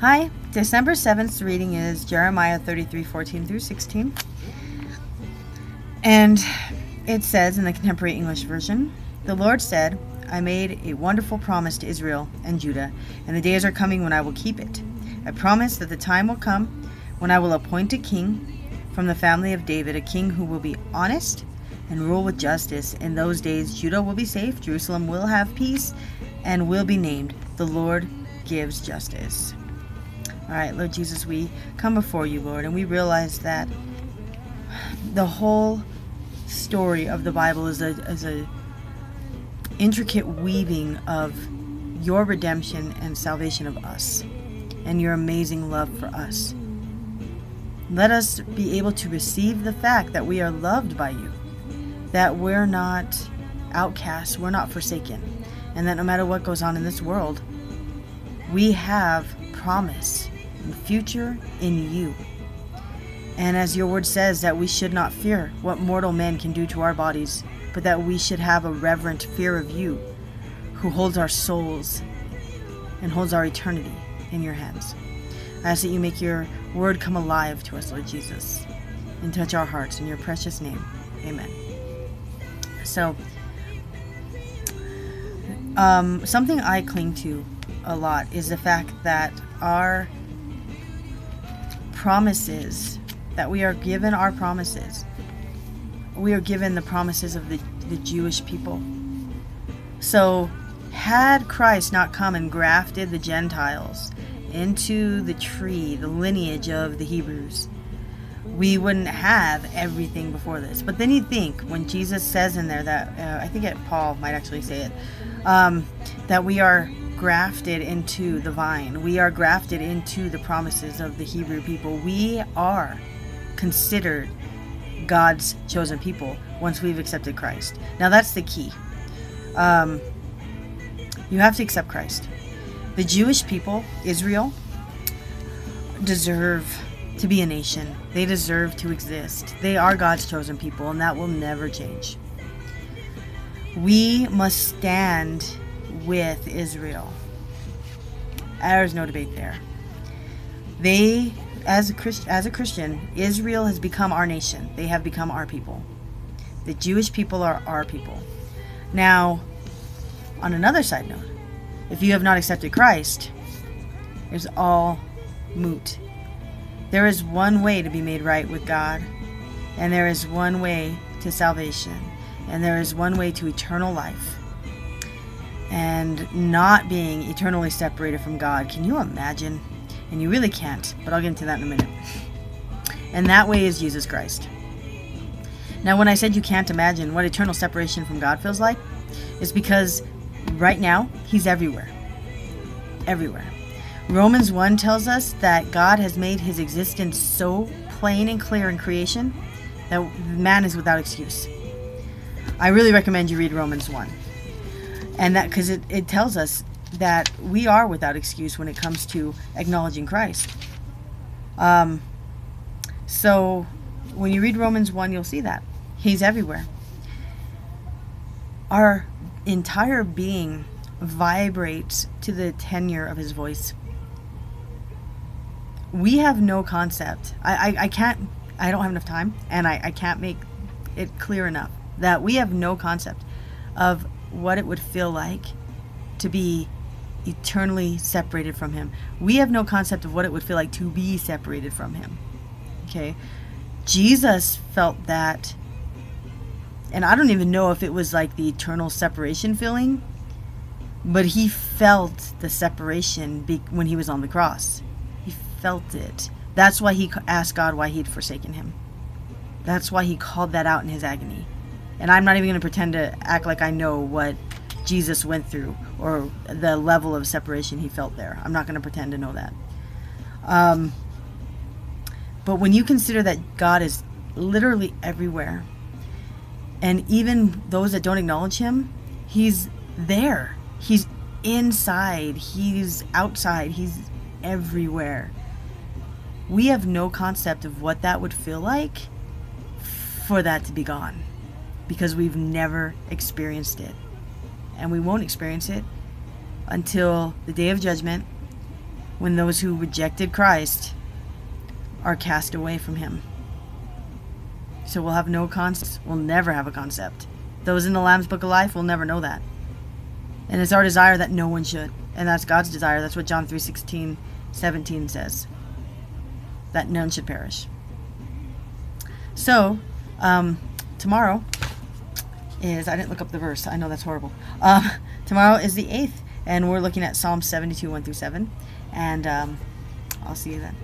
Hi, December 7th reading is Jeremiah 33 14 through 16. And it says in the Contemporary English Version The Lord said, I made a wonderful promise to Israel and Judah, and the days are coming when I will keep it. I promise that the time will come when I will appoint a king from the family of David, a king who will be honest and rule with justice. In those days, Judah will be safe, Jerusalem will have peace, and will be named The Lord Gives Justice. All right, Lord Jesus, we come before you, Lord, and we realize that the whole story of the Bible is a, is a intricate weaving of your redemption and salvation of us and your amazing love for us. Let us be able to receive the fact that we are loved by you, that we're not outcasts, we're not forsaken, and that no matter what goes on in this world, we have promise future in you. And as your word says, that we should not fear what mortal man can do to our bodies, but that we should have a reverent fear of you, who holds our souls and holds our eternity in your hands. I ask that you make your word come alive to us, Lord Jesus, and touch our hearts in your precious name. Amen. So, um, something I cling to a lot is the fact that our promises, that we are given our promises, we are given the promises of the, the Jewish people. So, had Christ not come and grafted the Gentiles into the tree, the lineage of the Hebrews, we wouldn't have everything before this. But then you think when Jesus says in there that uh, I think it, Paul might actually say it um, that we are grafted into the vine, we are grafted into the promises of the Hebrew people. We are considered God's chosen people once we've accepted Christ. Now that's the key. Um, you have to accept Christ. The Jewish people, Israel, deserve to be a nation. They deserve to exist. They are God's chosen people, and that will never change. We must stand with Israel. There's no debate there. They, as a, Christ, as a Christian, Israel has become our nation. They have become our people. The Jewish people are our people. Now, on another side note, if you have not accepted Christ, it's all moot. There is one way to be made right with God, and there is one way to salvation, and there is one way to eternal life. And not being eternally separated from God. Can you imagine? And you really can't, but I'll get into that in a minute. And that way is Jesus Christ. Now, when I said you can't imagine what eternal separation from God feels like, it's because right now, He's everywhere. Everywhere. Romans 1 tells us that God has made his existence so plain and clear in creation that man is without excuse. I really recommend you read Romans 1. And that because it, it tells us that we are without excuse when it comes to acknowledging Christ. Um, so when you read Romans 1, you'll see that. He's everywhere. Our entire being vibrates to the tenure of his voice we have no concept. I, I, I can't, I don't have enough time, and I, I can't make it clear enough that we have no concept of what it would feel like to be eternally separated from Him. We have no concept of what it would feel like to be separated from Him. Okay? Jesus felt that, and I don't even know if it was like the eternal separation feeling, but he felt the separation be- when he was on the cross He felt it. That's why he asked God why he'd forsaken him. That's why he called that out in his agony. And I'm not even going to pretend to act like I know what Jesus went through or the level of separation he felt there. I'm not going to pretend to know that. Um, but when you consider that God is literally everywhere, and even those that don't acknowledge him, he's there. He's inside, he's outside, he's everywhere we have no concept of what that would feel like for that to be gone because we've never experienced it. And we won't experience it until the day of judgment when those who rejected Christ are cast away from him. So we'll have no concept. We'll never have a concept. Those in the Lamb's Book of Life will never know that. And it's our desire that no one should. And that's God's desire. That's what John 3 16, 17 says. That none should perish. So, um, tomorrow is, I didn't look up the verse. I know that's horrible. Um, tomorrow is the 8th, and we're looking at Psalm 72, 1 through 7. And um, I'll see you then.